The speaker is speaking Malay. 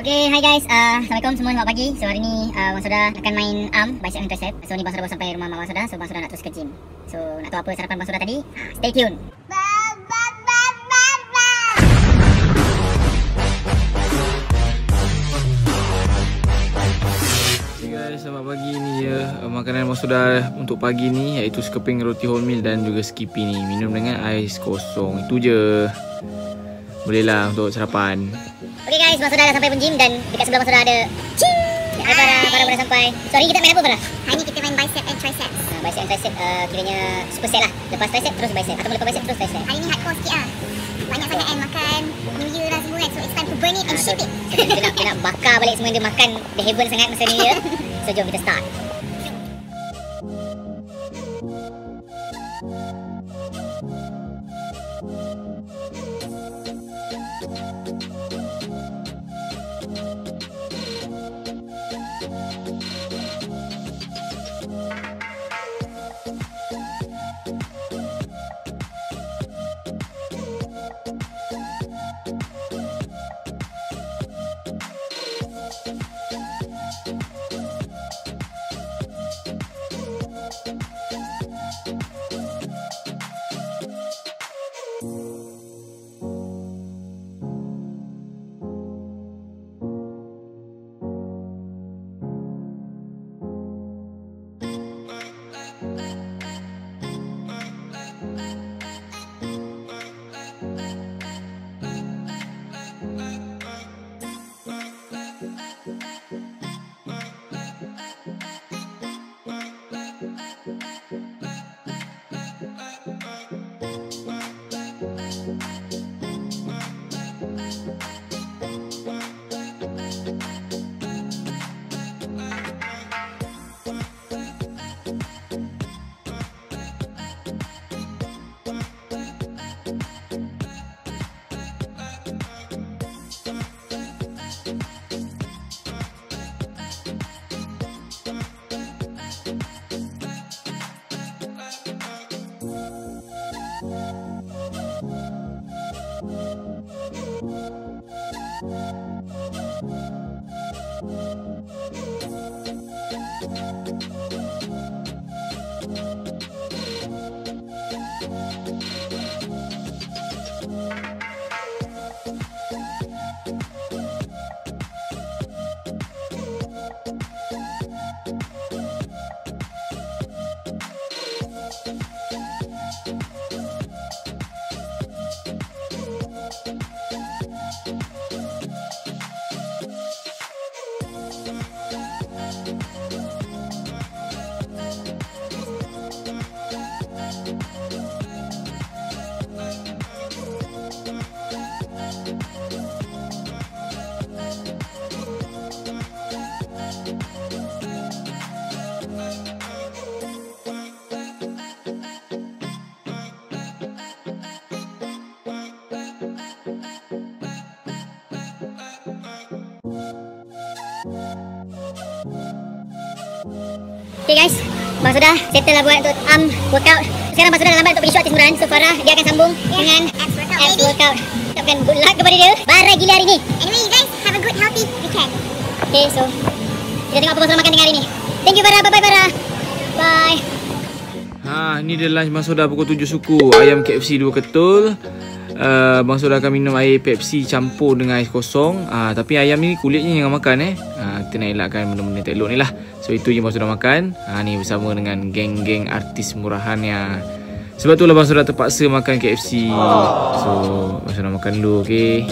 Okay, hi guys. Uh, Assalamualaikum semua. Selamat pagi. So hari ni uh, Bang Soda akan main arm bicep and tricep. So ni Bang Soda baru sampai rumah Mak Bang Soda. So Bang Soda nak terus ke gym. So nak tahu apa sarapan Bang Soda tadi? Stay tune. Okay guys, selamat pagi ni uh, Makanan yang sudah untuk pagi ni Iaitu sekeping roti wholemeal dan juga skippy ni Minum dengan ais kosong Itu je Bolehlah untuk sarapan Okay guys, Bang Soda dah sampai pun gym dan dekat sebelah Bang Soda ada Cing! Hai Farah, Farah dah sampai. So hari ni kita main apa Farah? Hari ni kita main bicep and triceps. Uh, bicep and tricep uh, kiranya superset lah. Lepas tricep terus bicep atau lepas bicep terus tricep. Hari ni hardcore sikit lah. Banyak sangat kan makan New Year dah semua kan. So it's time to burn it and Ah, ship so, it. so kita, nak, kita nak bakar balik semua yang dia makan The heaven sangat masa ni ya. So jom kita start. Thank you. Okay guys, Bang Soda settle lah buat untuk arm workout. Sekarang Bang Soda dah lambat untuk pergi shoot artis murahan. So Farah dia akan sambung dengan Abs workout abs workout. Ucapkan good luck kepada dia. Barai gila hari ni. Anyway you guys have a good healthy weekend. Okay, so kita tengok apa Bang makan dengan hari ni. Thank you Farah. Bye-bye Farah. Bye. Ha, ni dia lunch Bang Soda pukul 7 suku Ayam KFC 2 ketul Eh, uh, Bang Sol akan minum air Pepsi campur dengan ais kosong. Uh, Tapi ayam ni kulitnya jangan makan eh. Uh, Kita nak elakkan benda-benda tak elok ni lah. So itu je Bang Sol makan. Uh, Ni bersama dengan geng-geng artis murahan yang Sebab tu lah Bang Sol terpaksa makan KFC So Bang Sol makan dulu okay